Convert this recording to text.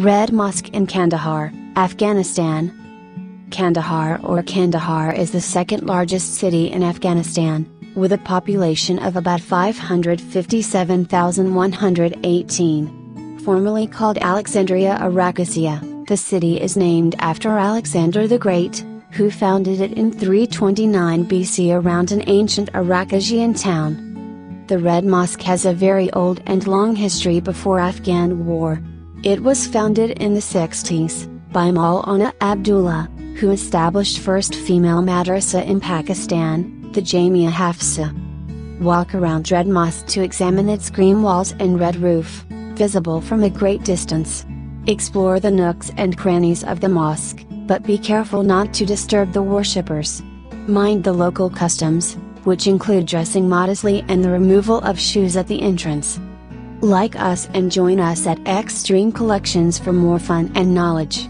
Red Mosque in Kandahar, Afghanistan. Kandahar or Kandahar is the second largest city in Afghanistan, with a population of about 557,118. Formerly called Alexandria Arachosia, the city is named after Alexander the Great, who founded it in 329 BC around an ancient Arachosian town. The Red Mosque has a very old and long history before Afghan war. It was founded in the 60s, by Maulana Abdullah, who established first female madrasa in Pakistan, the Jamia Hafsa. Walk around Red Mosque to examine its green walls and red roof, visible from a great distance. Explore the nooks and crannies of the mosque, but be careful not to disturb the worshippers. Mind the local customs, which include dressing modestly and the removal of shoes at the entrance. Like us and join us at Xtreme Collections for more fun and knowledge.